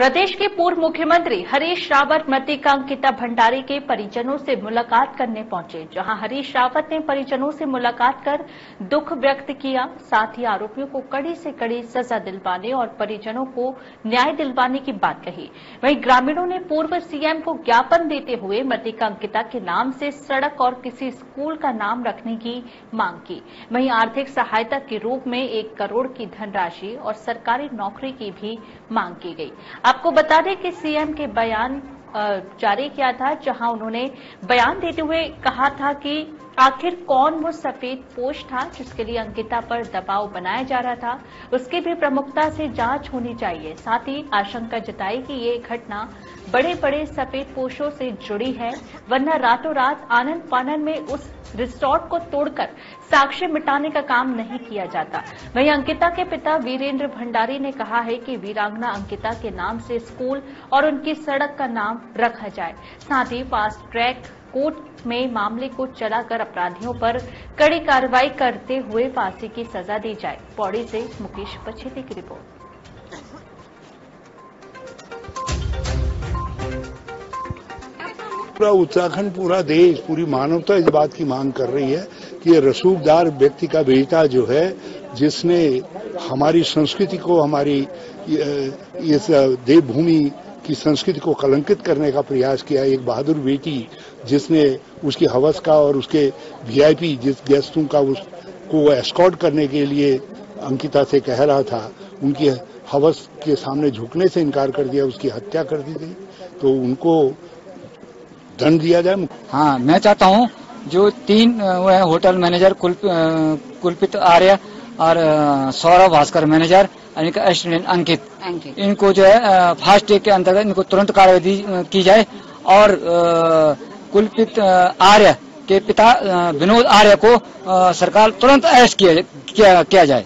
प्रदेश के पूर्व मुख्यमंत्री हरीश रावत मृतिका अंकिता भंडारी के परिजनों से मुलाकात करने पहुँचे, जहाँ हरीश रावत ने परिजनों से मुलाकात कर दुख व्यक्त किया। साथ ही आरोपियों को कड़ी से कड़ी सजा दिलवाने और परिजनों को न्याय दिलवाने की बात कही। वहीं ग्रामीणों ने पूर्व सीएम को ज्ञापन देते हुए मृतिका अंकिता के नाम से सड़क और किसी स्कूल का नाम रखने की मांग की। वहीं आर्थिक सहायता के रूप में एक करोड़ की धनराशि और सरकारी नौकरी की भी मांग की गई। आपको बता दें कि सीएम के बयान जारी किया था, जहाँ उन्होंने बयान देते हुए कहा था कि आखिर कौन वो सफ़ेद पोष था जिसके लिए अंकिता पर दबाव बनाया जा रहा था? उसकी भी प्रमुखता से जाँच होनी चाहिए। साथ ही आशंका जताई कि ये घटना बड़े बड़े सफ़ेद पोषों से जुड़ी है, वरना रातों रात आनंद पानन में उस रिसोर्ट को तोड़कर साक्ष्य मिटाने का काम नहीं किया जाता। वहीं अंकिता के पिता वीरेंद्र भंडारी ने कहा है कि वीरांगना अंकिता के नाम से स्कूल और उनकी सड़क का नाम रखा जाए। साथ ही फास्ट ट्रैक कोर्ट में मामले को चलाकर अपराधियों पर कड़ी कार्रवाई करते हुए फांसी की सजा दी जाए। पौड़ी से मुकेश पछेती की रिपोर्ट। पूरा उत्तराखंड, पूरा देश, पूरी मानवता इस बात की मांग कर रही है कि ये रसूखदार व्यक्ति का बेटा जो है, जिसने हमारी संस्कृति को, हमारी इस देवभूमि की संस्कृति को कलंकित करने का प्रयास किया। एक बहादुर बेटी जिसने उसकी हवस का और उसके वीआईपी जिस गेस्टों का उसको एस्कॉर्ट करने के लिए अंकिता से कह रहा था उनकी हवस के सामने झुकने से इनकार कर दिया उसकी हत्या कर दी गई। तो उनको दंड दिया जाए। हाँ मैं चाहता हूँ जो तीन वो है होटल मैनेजर कुलप, कुलपित आर्य और सौरभ भास्कर मैनेजर इनका असिस्टेंट अंकित। अंकित। इनको जो है फास्ट ट्रैक के अंतर्गत इनको तुरंत कार्रवाई की जाए। और कुलपित आर्य के पिता विनोद आर्य को सरकार तुरंत अरेस्ट किया, किया, किया जाए।